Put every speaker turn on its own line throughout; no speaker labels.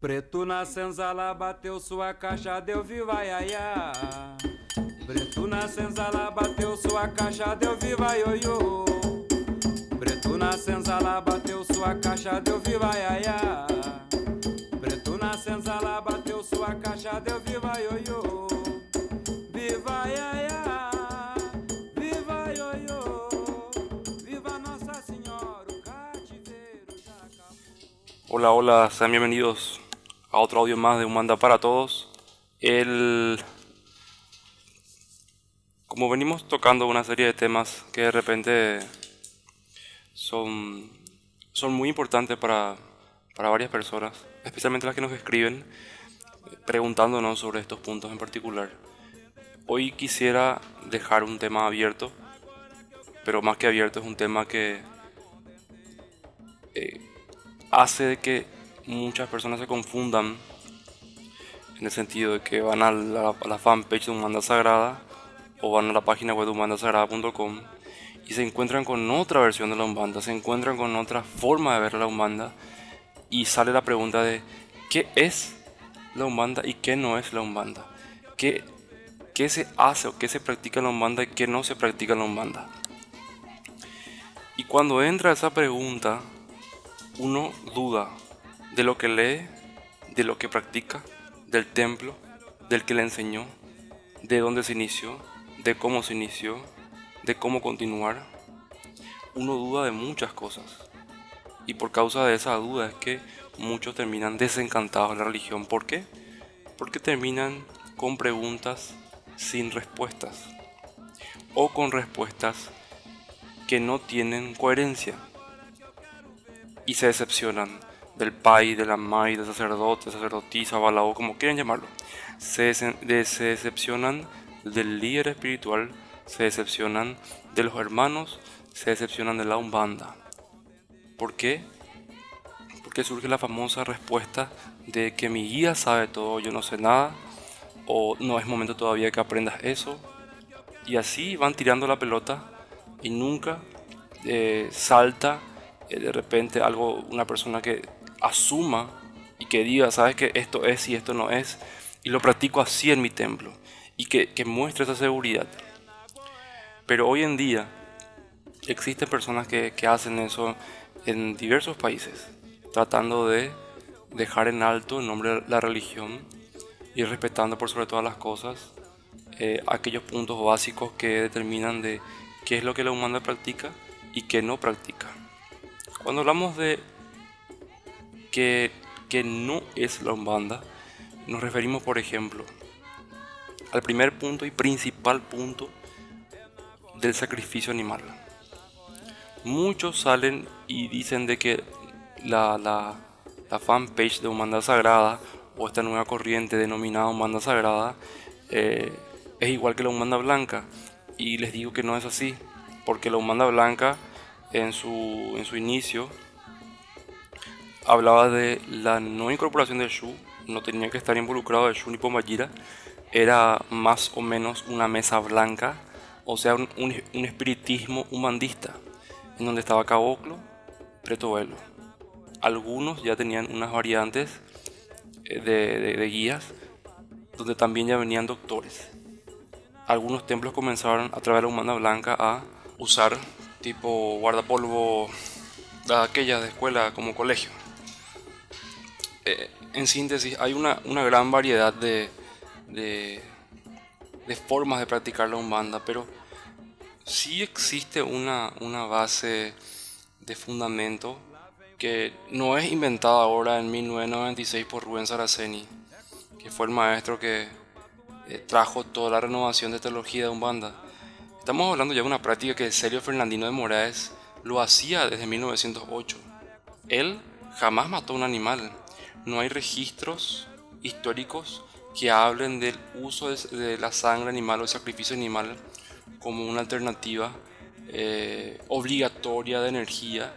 Preto na senzala bateu sua caixa, deu viva iaiá. Preto na senzala bateu sua caixa, deu viva ioiô. Preto na senzala bateu sua caixa, deu viva iaiá. Preto na senzala bateu sua caixa, deu viva ioiô. Viva iaiá, viva ioiô. Viva Nossa Senhora, o cativeiro acabou.
Hola, hola, sean bienvenidos a otro audio más de Un Manda para Todos. El... Como venimos tocando una serie de temas que de repente son, son muy importantes para, para varias personas, especialmente las que nos escriben preguntándonos sobre estos puntos en particular. Hoy quisiera dejar un tema abierto, pero más que abierto es un tema que eh, hace que muchas personas se confundan en el sentido de que van a la, a la fanpage de Humanda Sagrada o van a la página web de humandasagrada.com y se encuentran con otra versión de la Umbanda, se encuentran con otra forma de ver la Umbanda y sale la pregunta de ¿qué es la Umbanda y qué no es la Umbanda? ¿Qué, qué se hace o qué se practica en la Umbanda y qué no se practica en la Umbanda? Y cuando entra esa pregunta, uno duda de lo que lee, de lo que practica, del templo, del que le enseñó, de dónde se inició, de cómo se inició, de cómo continuar. Uno duda de muchas cosas. Y por causa de esa duda es que muchos terminan desencantados de la religión. ¿Por qué? Porque terminan con preguntas sin respuestas. O con respuestas que no tienen coherencia y se decepcionan del pai, de la mai, del sacerdote, sacerdotisa, balao, como quieran llamarlo. Se, de- se decepcionan del líder espiritual, se decepcionan de los hermanos, se decepcionan de la umbanda. ¿Por qué? Porque surge la famosa respuesta de que mi guía sabe todo, yo no sé nada, o no es momento todavía que aprendas eso. Y así van tirando la pelota y nunca eh, salta eh, de repente algo, una persona que asuma y que diga, sabes que esto es y esto no es, y lo practico así en mi templo, y que, que muestre esa seguridad. Pero hoy en día existen personas que, que hacen eso en diversos países, tratando de dejar en alto el nombre de la religión y respetando por sobre todas las cosas eh, aquellos puntos básicos que determinan de qué es lo que la humana practica y qué no practica. Cuando hablamos de que, que no es la umbanda, nos referimos, por ejemplo, al primer punto y principal punto del sacrificio animal. Muchos salen y dicen de que la, la, la fanpage de Humanda Sagrada o esta nueva corriente denominada Humanda Sagrada eh, es igual que la Humanda Blanca. Y les digo que no es así, porque la Humanda Blanca en su, en su inicio hablaba de la no incorporación del Shu, no tenía que estar involucrado el Shu ni Pomayira, era más o menos una mesa blanca, o sea, un, un- espiritismo humandista, en donde estaba Caboclo, Preto Velo. Algunos ya tenían unas variantes eh, de, de- de guías, donde también ya venían doctores. Algunos templos comenzaron a través de la humana blanca a usar tipo guardapolvo de aquella de escuela como colegio. Eh, en síntesis, hay una, una gran variedad de, de, de formas de practicar la umbanda, pero sí existe una, una base de fundamento que no es inventada ahora en 1996 por Rubén Saraceni, que fue el maestro que eh, trajo toda la renovación de teología de Umbanda. Estamos hablando ya de una práctica que Celio Fernandino de Moraes lo hacía desde 1908. Él jamás mató a un animal. No hay registros históricos que hablen del uso de, la sangre animal o el sacrificio animal como una alternativa eh, obligatoria de energía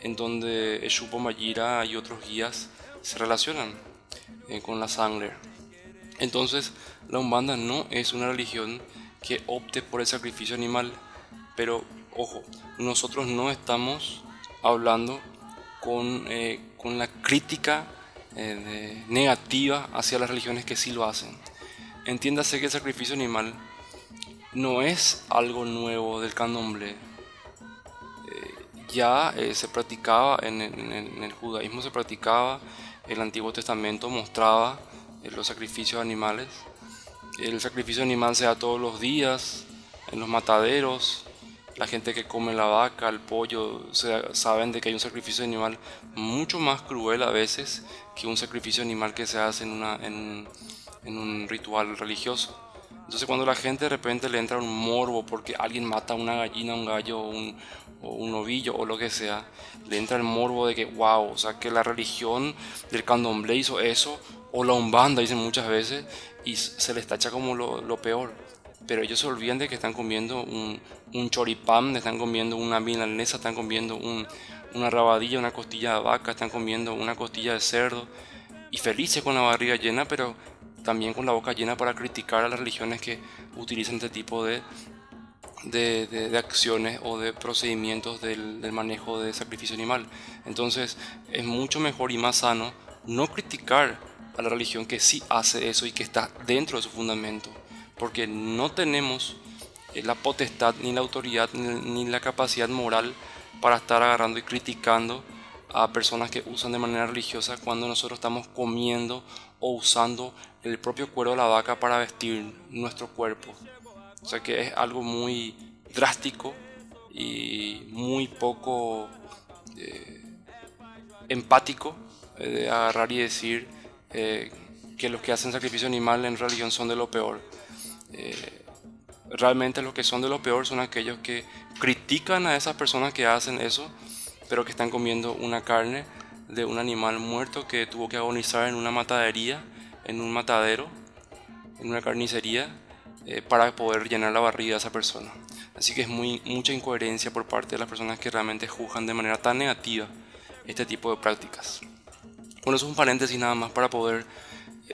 en donde Eshupo Mayira y otros guías se relacionan eh, con la sangre. Entonces, la Umbanda no es una religión que opte por el sacrificio animal, pero ojo, nosotros no estamos hablando con, eh, con la crítica eh, negativa hacia las religiones que sí lo hacen. Entiéndase que el sacrificio animal no es algo nuevo del candomblé. Eh, ya eh, se practicaba en, el judaísmo, se practicaba, el Antiguo Testamento mostraba los sacrificios animales. El sacrificio animal se da todos los días, en los mataderos, la gente que come la vaca, el pollo, saben de que hay un sacrificio animal mucho más cruel a veces que un sacrificio animal que se hace en, un ritual religioso. Entonces cuando la gente de repente le entra un morbo porque alguien mata a una gallina, un gallo un, o un ovillo o lo que sea, le entra el morbo de que, wow, o sea, que la religión del candomblé hizo eso, o la umbanda, dicen muchas veces, y se les tacha como lo peor pero ellos se olvidan de que están comiendo un, un choripán, están comiendo una milanesa, están comiendo una rabadilla, una costilla de vaca, están comiendo una costilla de cerdo y felices con la barriga llena, pero también con la boca llena para criticar a las religiones que utilizan este tipo de, de, acciones o de procedimientos del, del, manejo de sacrificio animal. Entonces es mucho mejor y más sano no criticar a la religión que sí hace eso y que está dentro de su fundamento porque no tenemos eh, la potestad, ni la autoridad, ni, la capacidad moral para estar agarrando y criticando a personas que usan de manera religiosa cuando nosotros estamos comiendo o usando el propio cuero de la vaca para vestir nuestro cuerpo. O sea que es algo muy drástico y muy poco eh, empático eh, de agarrar y decir que los que hacen sacrificio animal en religión son de lo peor. Eh, realmente los que son de lo peor son aquellos que critican a esas personas que hacen eso, pero que están comiendo una carne de un animal muerto que tuvo que agonizar en una matadería, en un matadero, en una carnicería, eh, para poder llenar la barriga de esa persona. Así que es muy, mucha incoherencia por parte de las personas que realmente juzgan de manera tan negativa este tipo de prácticas. Bueno, eso es un paréntesis nada más para poder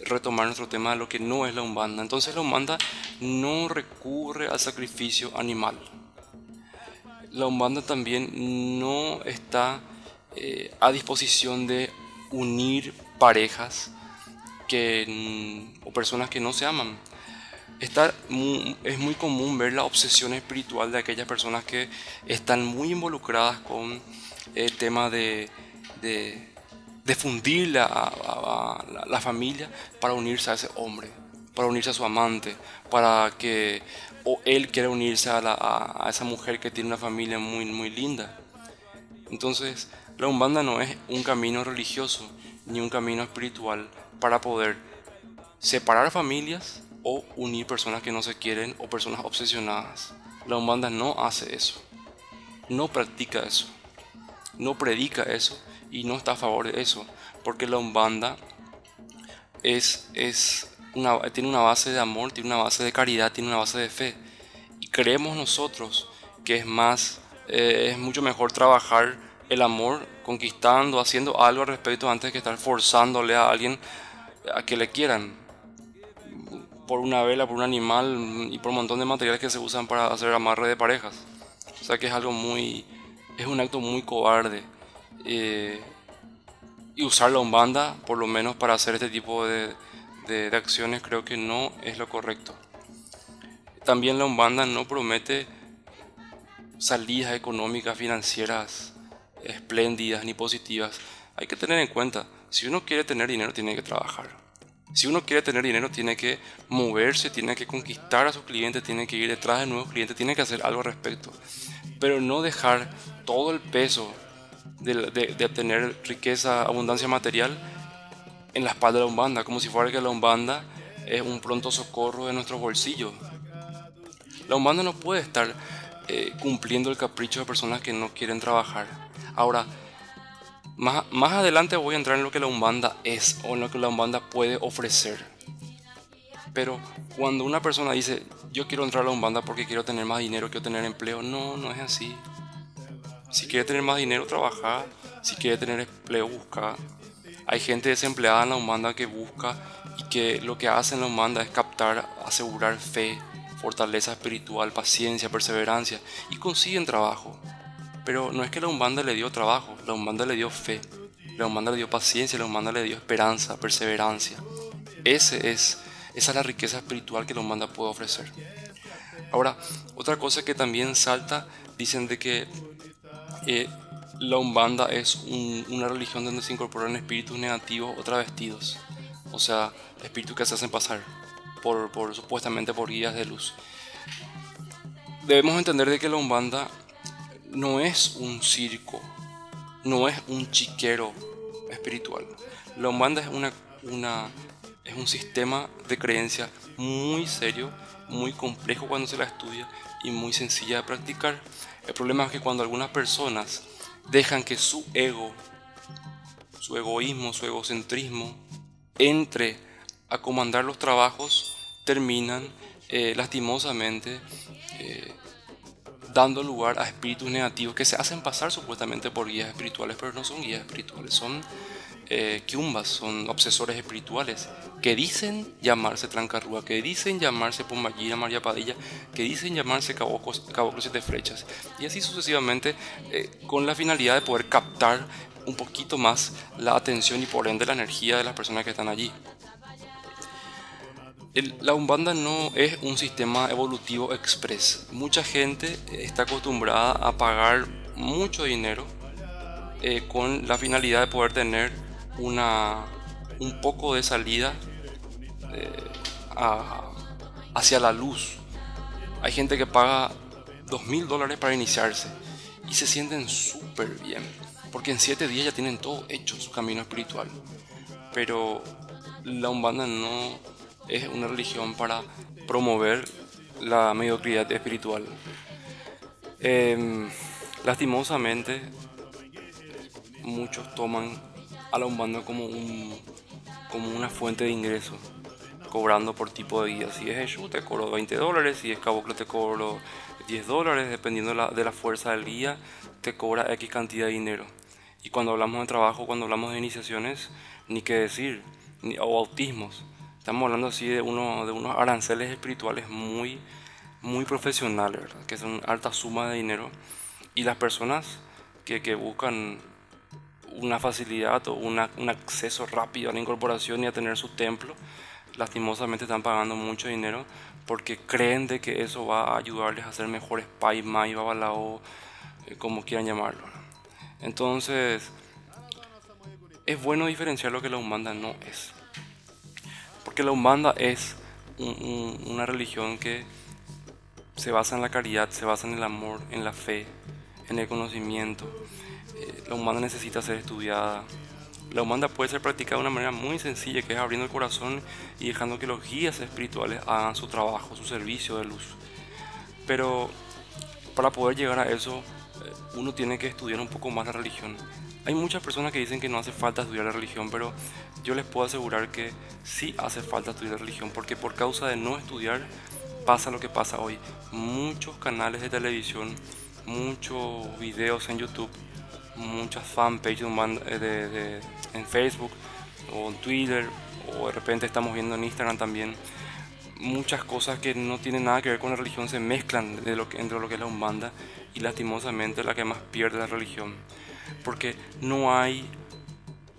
retomar nuestro tema de lo que no es la Umbanda. Entonces la Umbanda no recurre al sacrificio animal. La Umbanda también no está eh, a disposición de unir parejas que, o personas que no se aman. Está es muy común ver la obsesión espiritual de aquellas personas que están muy involucradas con el tema de de fundir a, la, familia para unirse a ese hombre, para unirse a su amante, para que o él quiera unirse a, a, esa mujer que tiene una familia muy, muy linda. Entonces, la Umbanda no es un camino religioso ni un camino espiritual para poder separar familias o unir personas que no se quieren o personas obsesionadas. La Umbanda no hace eso, no practica eso, no predica eso y no está a favor de eso, porque la Umbanda es, es tiene una base de amor, tiene una base de caridad, tiene una base de fe. Y creemos nosotros que es más, eh, es mucho mejor trabajar el amor conquistando, haciendo algo al respecto antes que estar forzándole a alguien a que le quieran por una vela, por un animal y por un montón de materiales que se usan para hacer amarre de parejas. O sea que es algo muy, es un acto muy cobarde eh, y usar la Umbanda, por lo menos para hacer este tipo de, de, acciones, creo que no es lo correcto. También la Umbanda no promete salidas económicas, financieras espléndidas ni positivas. Hay que tener en cuenta, si uno quiere tener dinero, tiene que trabajar. Si uno quiere tener dinero, tiene que moverse, tiene que conquistar a sus clientes, tiene que ir detrás de nuevos clientes, tiene que hacer algo al respecto. Pero no dejar todo el peso de, obtener riqueza, abundancia material en la espalda de la Umbanda, como si fuera que la Umbanda es un pronto socorro de nuestros bolsillos. La Umbanda no puede estar eh, cumpliendo el capricho de personas que no quieren trabajar. Ahora, más, más adelante voy a entrar en lo que la Umbanda es o en lo que la Umbanda puede ofrecer. Pero cuando una persona dice, yo quiero entrar a la Umbanda porque quiero tener más dinero, quiero tener empleo, no, no es así. Si quiere tener más dinero, trabaja. Si quiere tener empleo, busca. Hay gente desempleada en la Humanda que busca y que lo que hace en la Humanda es captar, asegurar fe, fortaleza espiritual, paciencia, perseverancia y consiguen trabajo. Pero no es que la Umbanda le dio trabajo, la Umbanda le dio fe. La Umbanda le dio paciencia, la Umbanda le dio esperanza, perseverancia. Ese es, esa es la riqueza espiritual que la Umbanda puede ofrecer. Ahora, otra cosa que también salta, dicen de que eh, la Umbanda es una religión donde se incorporan espíritus negativos o travestidos. O sea, espíritus que se hacen pasar por, supuestamente por guías de luz. Debemos entender de que la Umbanda no es un circo, no es un chiquero espiritual. La Umbanda es, es un sistema de creencia muy serio, muy complejo cuando se la estudia y muy sencilla de practicar. El problema es que cuando algunas personas dejan que su ego, su egoísmo, su egocentrismo entre a comandar los trabajos, terminan eh, lastimosamente eh, dando lugar a espíritus negativos que se hacen pasar supuestamente por guías espirituales, pero no son guías espirituales, son eh, son obsesores espirituales, que dicen llamarse Trancarrúa, que dicen llamarse Pomayira, María Padilla, que dicen llamarse Cabo Siete Flechas, y así sucesivamente, eh, con la finalidad de poder captar un poquito más la atención y por ende la energía de las personas que están allí la Umbanda no es un sistema evolutivo express. Mucha gente está acostumbrada a pagar mucho dinero eh, con la finalidad de poder tener una, un poco de salida eh, hacia la luz. Hay gente que paga dos mil dólares para iniciarse y se sienten súper bien porque en siete días ya tienen todo hecho su camino espiritual. Pero la Umbanda no es una religión para promover la mediocridad espiritual. Em, lastimosamente, muchos toman a la Umbanda como, un, como una fuente de ingreso, cobrando por tipo de guía. Si es Jesús, te cobro 20 dólares, si es Caboclo, te cobro 10 dólares, dependiendo de la, de la fuerza del guía, te cobra X cantidad de dinero. Y cuando hablamos de trabajo, cuando hablamos de iniciaciones, ni qué decir, ni, o bautismos Estamos hablando así de, uno, de unos aranceles espirituales muy, muy profesionales, que son alta suma de dinero. Y las personas que, que buscan una facilidad o un acceso rápido a la incorporación y a tener su templo, lastimosamente están pagando mucho dinero porque creen de que eso va a ayudarles a ser mejores pais, mai, babalao, eh, como quieran llamarlo. Entonces, es bueno diferenciar lo que la Umbanda no es. Porque la Umbanda es una religión que se basa en la caridad, se basa en el amor, en la fe, en el conocimiento. Eh, la Umbanda necesita ser estudiada. La Umbanda puede ser practicada de una manera muy sencilla, que es abriendo el corazón y dejando que los guías espirituales hagan su trabajo, su servicio de luz. Pero para poder llegar a eso, eh, uno tiene que estudiar un poco más la religión. Hay muchas personas que dicen que no hace falta estudiar la religión, pero yo les puedo asegurar que sí hace falta estudiar la religión, porque por causa de no estudiar pasa lo que pasa hoy. Muchos canales de televisión, muchos videos en YouTube, muchas fanpages de, en Facebook o en Twitter, o de repente estamos viendo en Instagram también. Muchas cosas que no tienen nada que ver con la religión se mezclan de lo que, entre lo que es la Umbanda y lastimosamente la que más pierde la religión porque no hay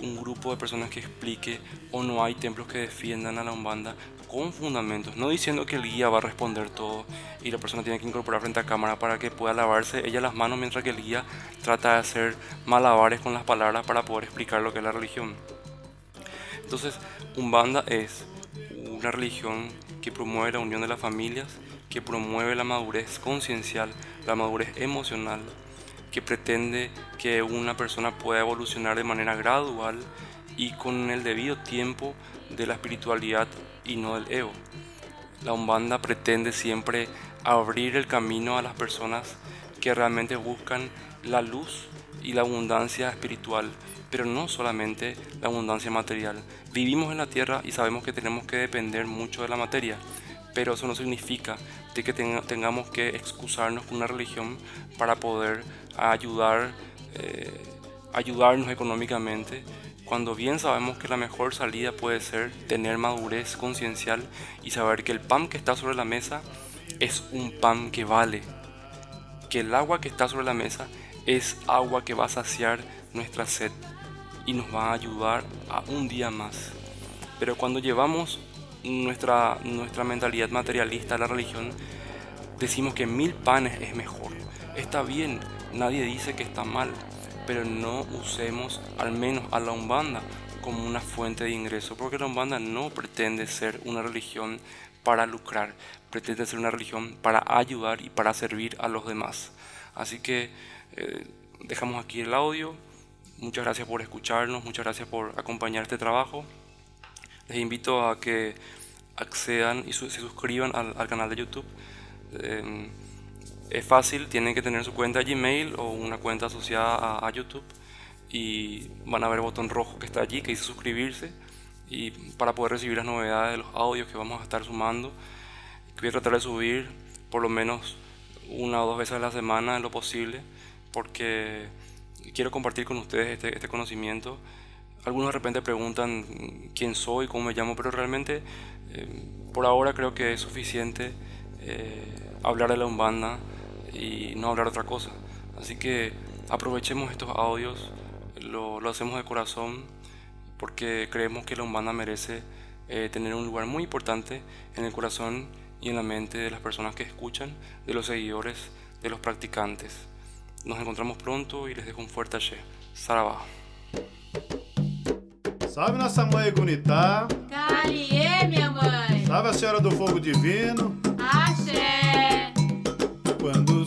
un grupo de personas que explique o no hay templos que defiendan a la Umbanda con fundamentos, no diciendo que el guía va a responder todo y la persona tiene que incorporar frente a cámara para que pueda lavarse ella las manos mientras que el guía trata de hacer malabares con las palabras para poder explicar lo que es la religión. Entonces, Umbanda es una religión que promueve la unión de las familias, que promueve la madurez conciencial, la madurez emocional, que pretende que una persona pueda evolucionar de manera gradual y con el debido tiempo de la espiritualidad y no del ego. La Umbanda pretende siempre abrir el camino a las personas que realmente buscan la luz y la abundancia espiritual, pero no solamente la abundancia material. Vivimos en la tierra y sabemos que tenemos que depender mucho de la materia, pero eso no significa de que tengamos que excusarnos con una religión para poder eh, ayudarnos económicamente, cuando bien sabemos que la mejor salida puede ser tener madurez conciencial y saber que el pan que está sobre la mesa es un pan que vale, que el agua que está sobre la mesa es agua que va a saciar nuestra sed y nos va a ayudar a un día más. Pero cuando llevamos nuestra, nuestra mentalidad materialista a la religión, decimos que mil panes es mejor. Está bien, nadie dice que está mal, pero no usemos al menos a la Umbanda como una fuente de ingreso, porque la Umbanda no pretende ser una religión para lucrar, pretende ser una religión para ayudar y para servir a los demás. Así que eh, dejamos aquí el audio. Muchas gracias por escucharnos, muchas gracias por acompañar este trabajo. Les invito a que accedan y se suscriban al, canal de YouTube. Em, es fácil, tienen que tener su cuenta Gmail o una cuenta asociada a, YouTube y van a ver el botón rojo que está allí que dice suscribirse y para poder recibir las novedades de los audios que vamos a estar sumando. Voy a tratar de subir por lo menos una o dos veces a la semana en lo posible porque quiero compartir con ustedes este, este conocimiento. Algunos de repente preguntan quién soy, cómo me llamo, pero realmente eh, por ahora creo que es suficiente eh, hablar de la Umbanda y no hablar otra cosa. Así que aprovechemos estos audios, lo, lo hacemos de corazón porque creemos que la Umbanda merece eh, tener un lugar muy importante en el corazón y en la mente de las personas que escuchan, de los seguidores, de los practicantes. Nos encontramos pronto y les dejo un fuerte axé. Saravá.
Salve nossa mãe Gunitá.
Caliê, minha mãe.
Salve a Senhora do Fogo Divino.
Axé.
Quando o